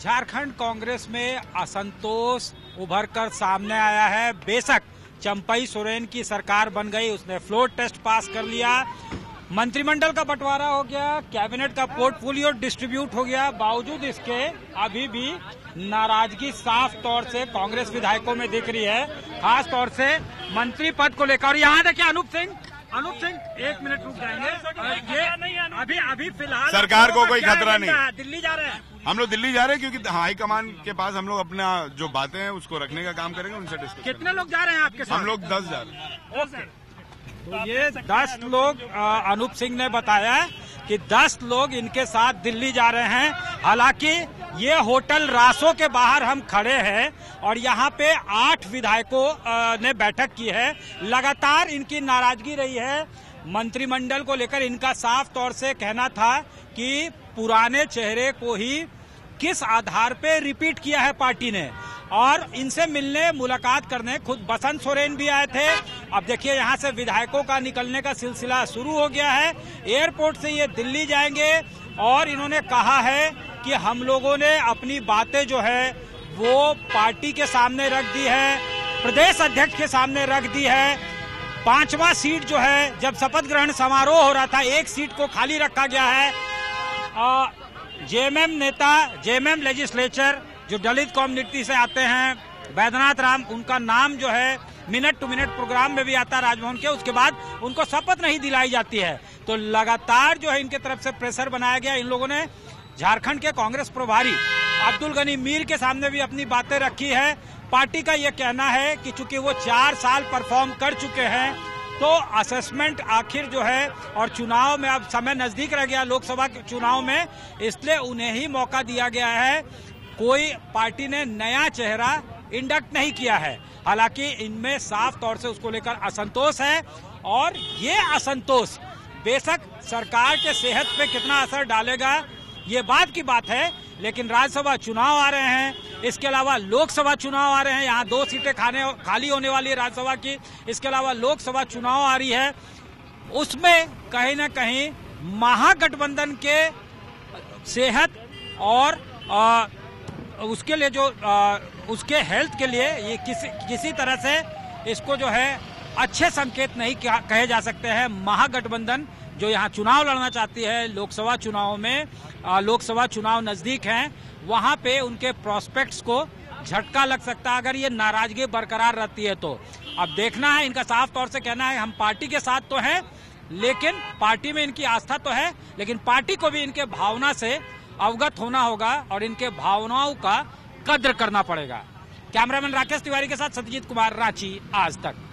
झारखंड कांग्रेस में असंतोष उभर कर सामने आया है। बेशक चंपई सोरेन की सरकार बन गई, उसने फ्लोर टेस्ट पास कर लिया। मंत्रिमंडल का बंटवारा हो गया कैबिनेट का पोर्टफोलियो डिस्ट्रीब्यूट हो गया। बावजूद इसके, अभी भी नाराज़गी साफ़ तौर से कांग्रेस विधायकों में दिख रही है। खास तौर से मंत्री पद को लेकर। और यहाँ देखिए, अनूप सिंह अनूप सिंह एक मिनट रुक जाएँगे। ये अभी अभी फ़िलहाल सरकार को कोई खतरा नहीं। दिल्ली जा रहे हैं? हम लोग दिल्ली जा रहे हैं क्योंकि हाईकमान के पास हम लोग अपना जो बातें हैं उसको रखने का काम करेंगे उनसे डिस्कस कितने लोग जा रहे हैं आपके साथ? हम लोग दस जा रहे हैं। ओके। तो ये दस लोग अनूप सिंह ने बताया कि दस लोग इनके साथ दिल्ली जा रहे हैं। हालाँकि ये होटल रासो के बाहर हम खड़े हैं और यहाँ पे आठ विधायकों ने बैठक की है। लगातार इनकी नाराज़गी रही है। मंत्रिमंडल को लेकर इनका साफ़ तौर से कहना था कि पुराने चेहरे को ही किस आधार पे रिपीट किया है पार्टी ने। और इनसे मिलने, मुलाकात करने खुद बसंत सोरेन भी आए थे। अब देखिए यहाँ से विधायकों का निकलने का सिलसिला शुरू हो गया है। एयरपोर्ट से ये दिल्ली जाएँगे और इन्होंने कहा है कि हम लोगों ने अपनी बातें जो है वो पार्टी के सामने रख दी है, प्रदेश अध्यक्ष के सामने रख दी है। पांचवा सीट जो है, जब शपथ ग्रहण समारोह हो रहा था, एक सीट को खाली रखा गया है। जेएमएम नेता, जेएमएम लेजिस्लेचर जो दलित कम्युनिटी से आते हैं, बैद्यनाथ राम, उनका नाम जो है मिनट टू मिनट प्रोग्राम में भी आता राजभवन के, उसके बाद उनको शपथ नहीं दिलाई जाती है। तो लगातार जो है, इनके तरफ़ से प्रेशर बनाया गया। इन लोगों ने झारखंड के कांग्रेस प्रभारी अब्दुल गनी मीर के सामने भी अपनी बातें रखी है। पार्टी का यह कहना है कि चूँकि वो चार साल परफॉर्म कर चुके हैं तो असेसमेंट आखिर जो है, और चुनाव में अब समय नज़दीक रह गया लोकसभा के चुनाव में, इसलिए उन्हें ही मौका दिया गया है। कोई पार्टी ने नया चेहरा इंडक्ट नहीं किया है। हालाँकि इनमें साफ़ तौर से उसको लेकर असंतोष है, और ये असंतोष बेशक सरकार के सेहत पे कितना असर डालेगा ये बात की बात है लेकिन राज्यसभा चुनाव आ रहे हैं इसके अलावा लोकसभा चुनाव आ रहे हैं यहाँ दो सीटें खाने खाली होने वाली है राज्यसभा की इसके अलावा लोकसभा चुनाव आ रही है। उसमें कहीं ना कहीं महागठबंधन के सेहत और आ, उसके लिए जो आ, उसके हेल्थ के लिए ये किसी किसी तरह से इसको जो है अच्छे संकेत नहीं कहे जा सकते हैं। महागठबंधन जो यहाँ चुनाव लड़ना चाहती है, लोकसभा चुनाव में लोकसभा चुनाव नज़दीक हैं, वहाँ पे उनके प्रोस्पेक्ट्स को झटका लग सकता है, अगर ये नाराज़गी बरकरार रहती है तो। अब देखना है, इनका साफ़ तौर से कहना है, हम पार्टी के साथ तो हैं, लेकिन पार्टी में इनकी आस्था तो है, लेकिन पार्टी को भी इनके भावना से अवगत होना होगा और इनके भावनाओं का कद्र करना पड़ेगा। कैमरामैन राकेश तिवारी के साथ सत्यजीत कुमार, रांची, आज तक।